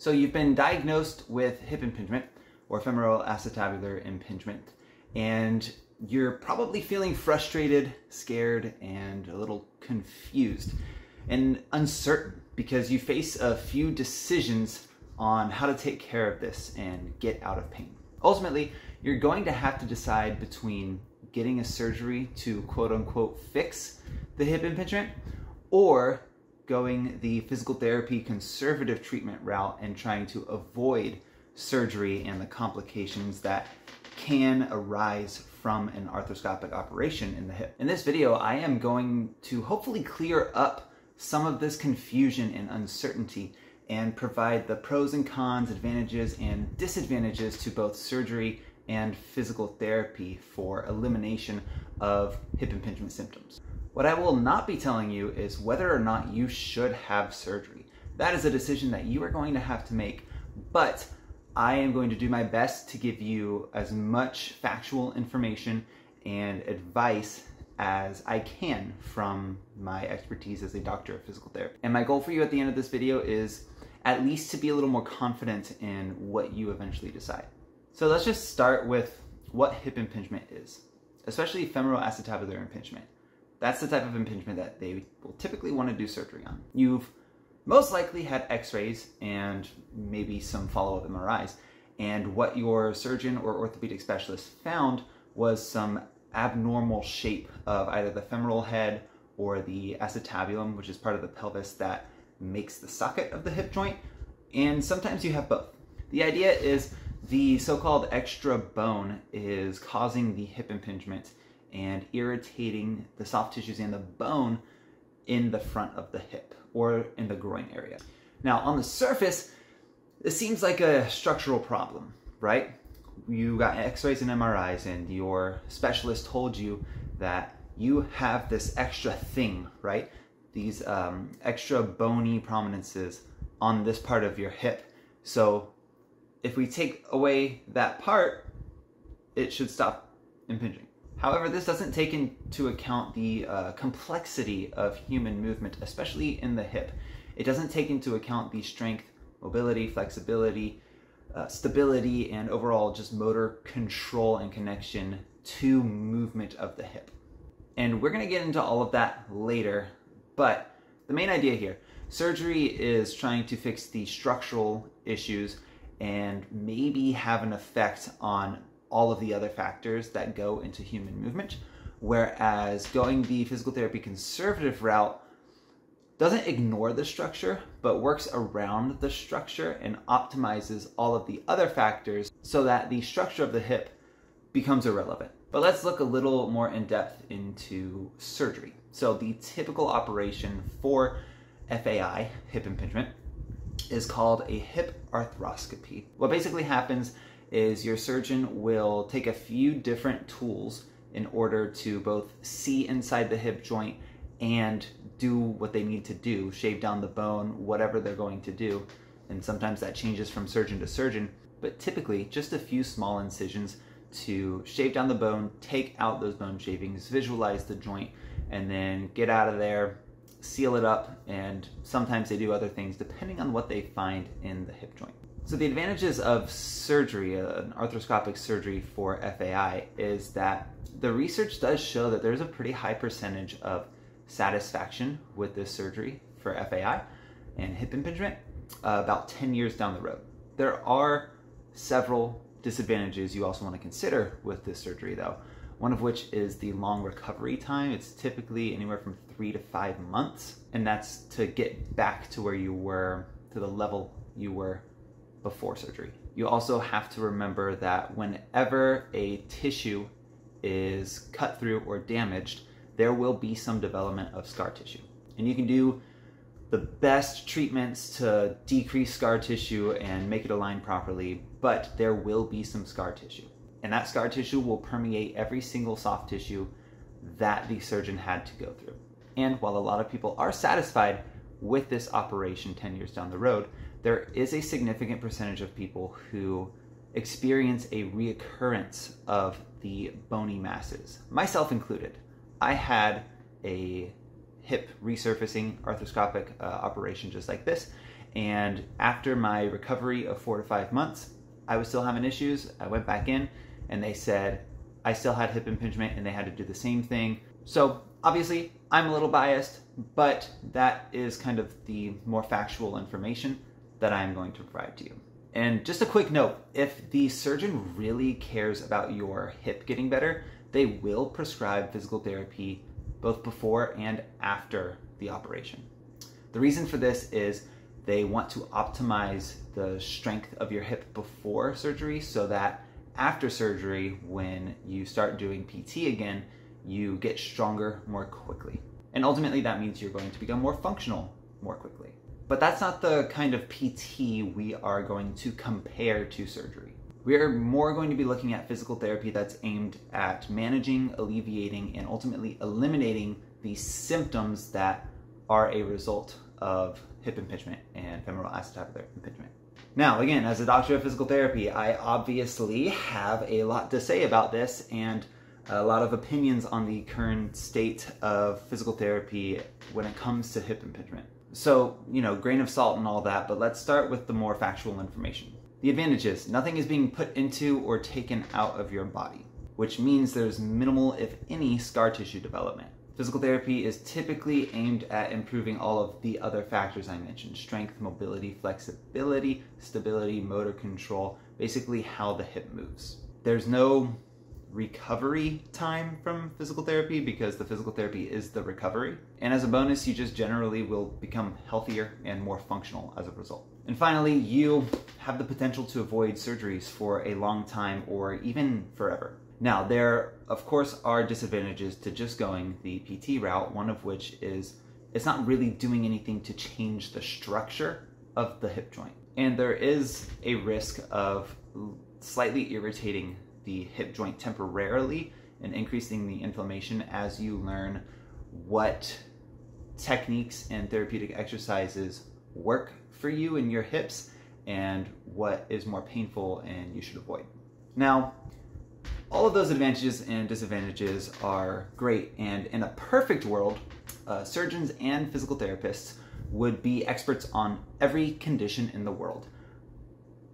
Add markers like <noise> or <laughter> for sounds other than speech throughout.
So you've been diagnosed with hip impingement or femoral acetabular impingement, and you're probably feeling frustrated, scared, and a little confused and uncertain because you face a few decisions on how to take care of this and get out of pain. Ultimately, you're going to have to decide between getting a surgery to quote unquote fix the hip impingement or going the physical therapy conservative treatment route and trying to avoid surgery and the complications that can arise from an arthroscopic operation in the hip. In this video, I am going to hopefully clear up some of this confusion and uncertainty and provide the pros and cons, advantages and disadvantages to both surgery and physical therapy for elimination of hip impingement symptoms. What I will not be telling you is whether or not you should have surgery. That is a decision that you are going to have to make, but I am going to do my best to give you as much factual information and advice as I can from my expertise as a doctor of physical therapy. And my goal for you at the end of this video is at least to be a little more confident in what you eventually decide. So let's just start with what hip impingement is, especially femoral acetabular impingement. That's the type of impingement that they will typically want to do surgery on. You've most likely had x-rays and maybe some follow-up MRIs. And what your surgeon or orthopedic specialist found was some abnormal shape of either the femoral head or the acetabulum, which is part of the pelvis that makes the socket of the hip joint. And sometimes you have both. The idea is the so-called extra bone is causing the hip impingement and irritating the soft tissues and the bone in the front of the hip or in the groin area. Now, on the surface, this seems like a structural problem, right? You got x-rays and MRIs and your specialist told you that you have this extra thing, right? These um, extra bony prominences on this part of your hip. So if we take away that part, it should stop impinging. However, this doesn't take into account the uh, complexity of human movement, especially in the hip. It doesn't take into account the strength, mobility, flexibility, uh, stability, and overall just motor control and connection to movement of the hip. And we're to get into all of that later, but the main idea here, surgery is trying to fix the structural issues and maybe have an effect on all of the other factors that go into human movement. Whereas going the physical therapy conservative route doesn't ignore the structure, but works around the structure and optimizes all of the other factors so that the structure of the hip becomes irrelevant. But let's look a little more in depth into surgery. So the typical operation for FAI, hip impingement, is called a hip arthroscopy. What basically happens is your surgeon will take a few different tools in order to both see inside the hip joint and do what they need to do, shave down the bone, whatever they're going to do. And sometimes that changes from surgeon to surgeon, but typically just a few small incisions to shave down the bone, take out those bone shavings, visualize the joint, and then get out of there, seal it up, and sometimes they do other things depending on what they find in the hip joint. So the advantages of surgery, uh, an arthroscopic surgery for FAI, is that the research does show that there's a pretty high percentage of satisfaction with this surgery for FAI and hip impingement uh, about 10 years down the road. There are several disadvantages you also want to consider with this surgery though one of which is the long recovery time. It's typically anywhere from three to five months, and that's to get back to where you were, to the level you were before surgery. You also have to remember that whenever a tissue is cut through or damaged, there will be some development of scar tissue. And you can do the best treatments to decrease scar tissue and make it align properly, but there will be some scar tissue and that scar tissue will permeate every single soft tissue that the surgeon had to go through. And while a lot of people are satisfied with this operation 10 years down the road, there is a significant percentage of people who experience a reoccurrence of the bony masses, myself included. I had a hip resurfacing arthroscopic uh, operation just like this, And after my recovery of four to five months, I was still having issues. I went back in and they said I still had hip impingement and they had to do the same thing. So obviously, I'm a little biased, but that is kind of the more factual information that I am going to provide to you. And just a quick note if the surgeon really cares about your hip getting better, they will prescribe physical therapy both before and after the operation. The reason for this is they want to optimize the strength of your hip before surgery so that after surgery, when you start doing PT again, you get stronger more quickly. And ultimately, that means you're going to become more functional more quickly. But that's not the kind of PT we are going to compare to surgery. We are more going to be looking at physical therapy that's aimed at managing, alleviating, and ultimately eliminating the symptoms that are a result of hip impingement and femoral acetabular impingement. Now, again, as a doctor of physical therapy, I obviously have a lot to say about this and a lot of opinions on the current state of physical therapy when it comes to hip impingement. So, you know, grain of salt and all that, but let's start with the more factual information. The advantage is nothing is being put into or taken out of your body, which means there's minimal, if any, scar tissue development. Physical therapy is typically aimed at improving all of the other factors I mentioned strength, mobility, flexibility, stability, motor control, basically how the hip moves. There's no recovery time from physical therapy because the physical therapy is the recovery. And as a bonus, you just generally will become healthier and more functional as a result. And finally, you have the potential to avoid surgeries for a long time or even forever. Now, there, of course, are disadvantages to just going the PT route, one of which is it's not really doing anything to change the structure of the hip joint. And there is a risk of slightly irritating the hip joint temporarily and increasing the inflammation as you learn what techniques and therapeutic exercises work for you in your hips and what is more painful and you should avoid. Now, all of those advantages and disadvantages are great, and in a perfect world, uh, surgeons and physical therapists would be experts on every condition in the world.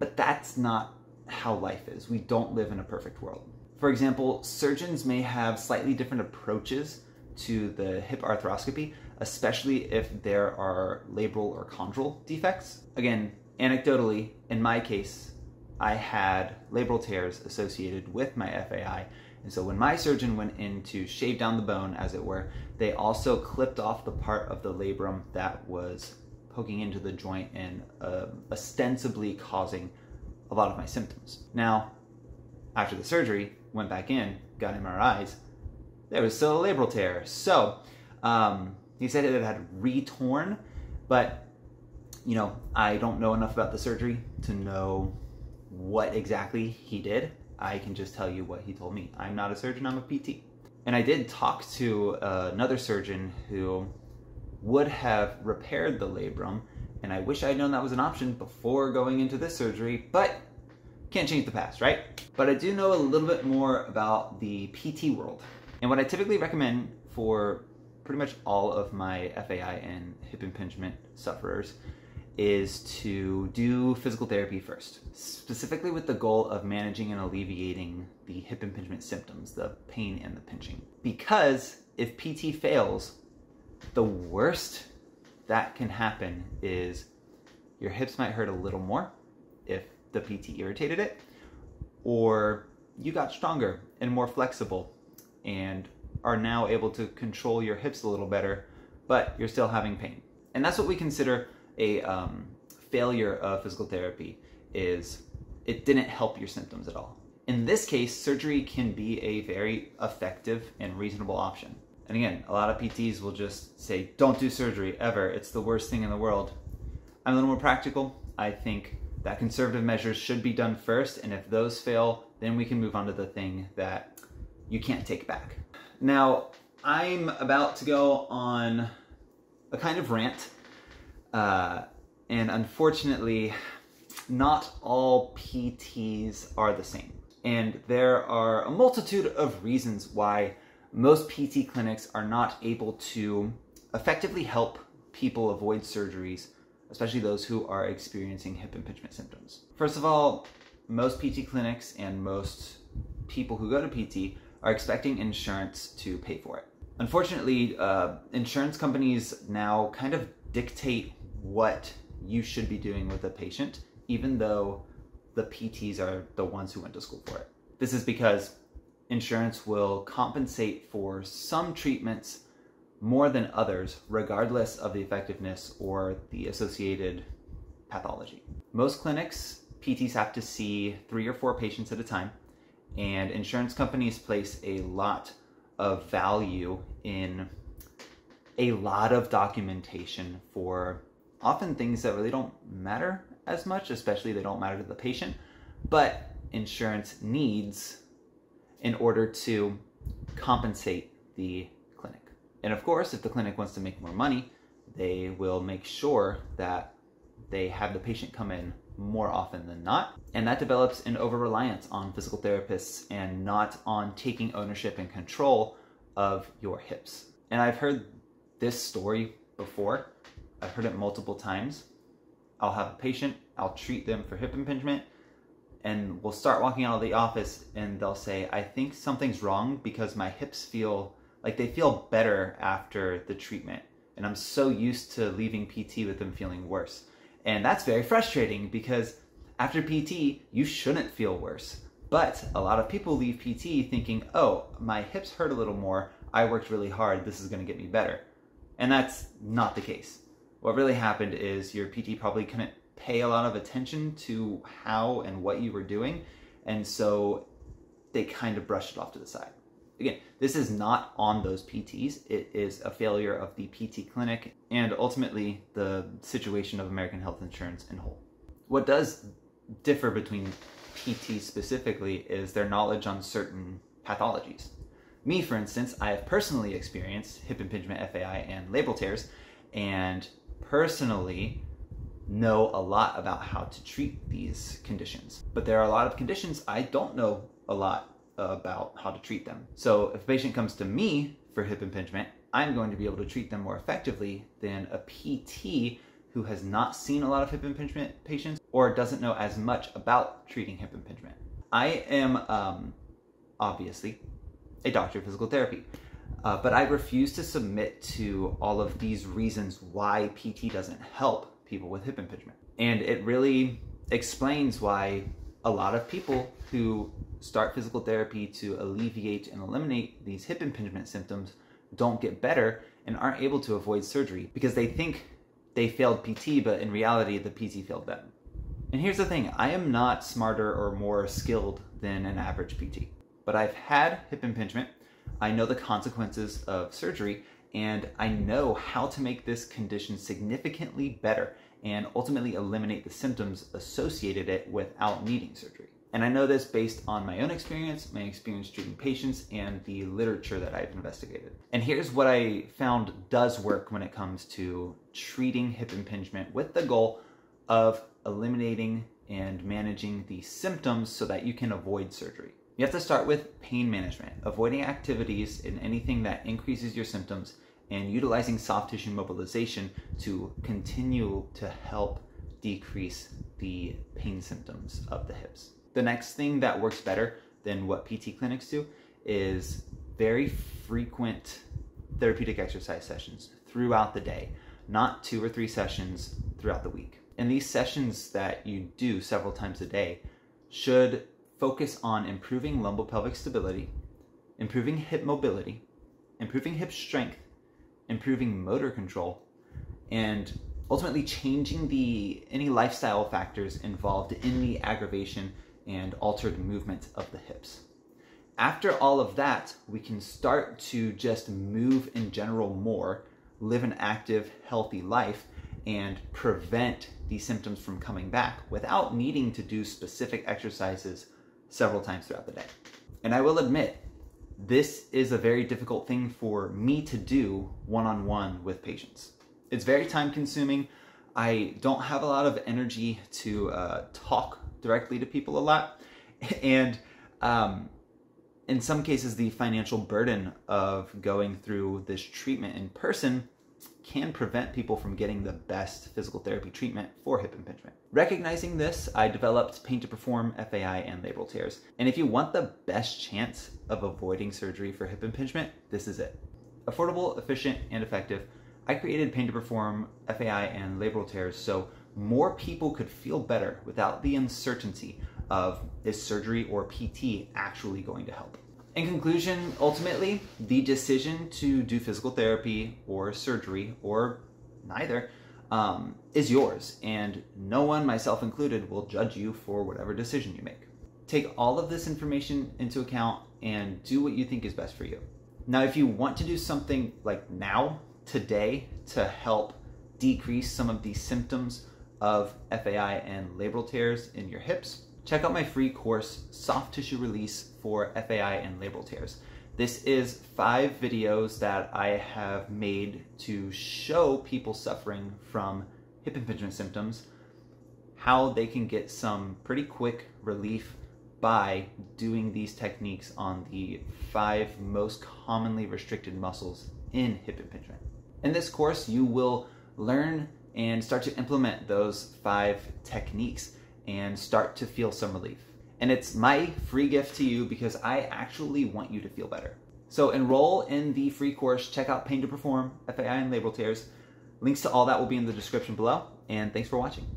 But that's not how life is. We don't live in a perfect world. For example, surgeons may have slightly different approaches to the hip arthroscopy, especially if there are labral or chondral defects. Again, anecdotally, in my case, I had labral tears associated with my FAI. And so when my surgeon went in to shave down the bone, as it were, they also clipped off the part of the labrum that was poking into the joint and uh, ostensibly causing a lot of my symptoms. Now, after the surgery, went back in, got MRIs, there was still a labral tear. So um, he said it had retorn, but you know, I don't know enough about the surgery to know what exactly he did. I can just tell you what he told me. I'm not a surgeon, I'm a PT. And I did talk to uh, another surgeon who would have repaired the labrum and I wish I had known that was an option before going into this surgery, but can't change the past, right? But I do know a little bit more about the PT world. And what I typically recommend for pretty much all of my FAI and hip impingement sufferers is to do physical therapy first, specifically with the goal of managing and alleviating the hip impingement symptoms, the pain and the pinching. Because if PT fails, the worst that can happen is your hips might hurt a little more if the PT irritated it, or you got stronger and more flexible and are now able to control your hips a little better, but you're still having pain. And that's what we consider a um, failure of physical therapy is it didn't help your symptoms at all. In this case, surgery can be a very effective and reasonable option. And again, a lot of PTs will just say, don't do surgery ever. It's the worst thing in the world. I'm a little more practical. I think that conservative measures should be done first. And if those fail, then we can move on to the thing that you can't take back. Now, I'm about to go on a kind of rant. Uh, and unfortunately, not all PTs are the same. And there are a multitude of reasons why most PT clinics are not able to effectively help people avoid surgeries especially those who are experiencing hip impingement symptoms. First of all, most PT clinics and most people who go to PT are expecting insurance to pay for it. Unfortunately, uh, insurance companies now kind of dictate what you should be doing with a patient, even though the PTs are the ones who went to school for it. This is because insurance will compensate for some treatments more than others, regardless of the effectiveness or the associated pathology. Most clinics, PTs have to see three or four patients at a time, and insurance companies place a lot of value in a lot of documentation for often things that really don't matter as much, especially they don't matter to the patient, but insurance needs in order to compensate the clinic. And of course, if the clinic wants to make more money, they will make sure that they have the patient come in more often than not. And that develops an over reliance on physical therapists and not on taking ownership and control of your hips. And I've heard this story before, I've heard it multiple times. I'll have a patient, I'll treat them for hip impingement, and we'll start walking out of the office and they'll say, I think something's wrong because my hips feel like they feel better after the treatment. And I'm so used to leaving PT with them feeling worse. And that's very frustrating because after PT, you shouldn't feel worse. But a lot of people leave PT thinking, oh, my hips hurt a little more. I worked really hard. This is going to get me better. And that's not the case. What really happened is your PT probably couldn't pay a lot of attention to how and what you were doing. And so they kind of brushed it off to the side. Again, this is not on those PTs. It is a failure of the PT clinic and ultimately the situation of American health insurance in whole. What does differ between PT specifically is their knowledge on certain pathologies. Me, for instance, I have personally experienced hip impingement FAI and labral tears, and personally know a lot about how to treat these conditions. But there are a lot of conditions I don't know a lot about how to treat them. So if a patient comes to me for hip impingement, I'm going to be able to treat them more effectively than a PT who has not seen a lot of hip impingement patients or doesn't know as much about treating hip impingement. I am um, obviously a doctor of physical therapy, uh, but I refuse to submit to all of these reasons why PT doesn't help people with hip impingement. And it really explains why a lot of people who start physical therapy to alleviate and eliminate these hip impingement symptoms don't get better and aren't able to avoid surgery because they think they failed PT, but in reality, the PT failed them. And here's the thing I am not smarter or more skilled than an average PT, but I've had hip impingement. I know the consequences of surgery, and I know how to make this condition significantly better and ultimately eliminate the symptoms associated it without needing surgery. And I know this based on my own experience, my experience treating patients, and the literature that I've investigated. And here's what I found does work when it comes to treating hip impingement with the goal of eliminating and managing the symptoms so that you can avoid surgery. You have to start with pain management, avoiding activities and anything that increases your symptoms, and utilizing soft tissue mobilization to continue to help decrease the pain symptoms of the hips. The next thing that works better than what PT clinics do is very frequent therapeutic exercise sessions throughout the day, not two or three sessions throughout the week. And these sessions that you do several times a day should focus on improving lumbopelvic stability, improving hip mobility, improving hip strength, improving motor control, and ultimately changing the any lifestyle factors involved in the aggravation and altered movement of the hips. After all of that, we can start to just move in general more, live an active, healthy life, and prevent these symptoms from coming back without needing to do specific exercises several times throughout the day. And I will admit, this is a very difficult thing for me to do one on one with patients. It's very time consuming. I don't have a lot of energy to uh, talk directly to people a lot. <laughs> And um, in some cases, the financial burden of going through this treatment in person can prevent people from getting the best physical therapy treatment for hip impingement. Recognizing this, I developed Pain to Perform FAI and labral tears. And if you want the best chance of avoiding surgery for hip impingement, this is it. Affordable, efficient, and effective, I created Pain to Perform FAI and labral tears so more people could feel better without the uncertainty of is surgery or PT actually going to help. In conclusion, ultimately, the decision to do physical therapy or surgery or neither um, is yours, and no one, myself included, will judge you for whatever decision you make. Take all of this information into account and do what you think is best for you. Now, if you want to do something like now, today, to help decrease some of the symptoms of FAI and labral tears in your hips, check out my free course, Soft Tissue Release for FAI and labral tears. This is five videos that I have made to show people suffering from hip impingement symptoms how they can get some pretty quick relief by doing these techniques on the five most commonly restricted muscles in hip impingement. In this course, you will learn and start to implement those five techniques and start to feel some relief. And it's my free gift to you because I actually want you to feel better. So enroll in the free course, check out Pain to Perform, FAI and labral tears. Links to all that will be in the description below, and thanks for watching.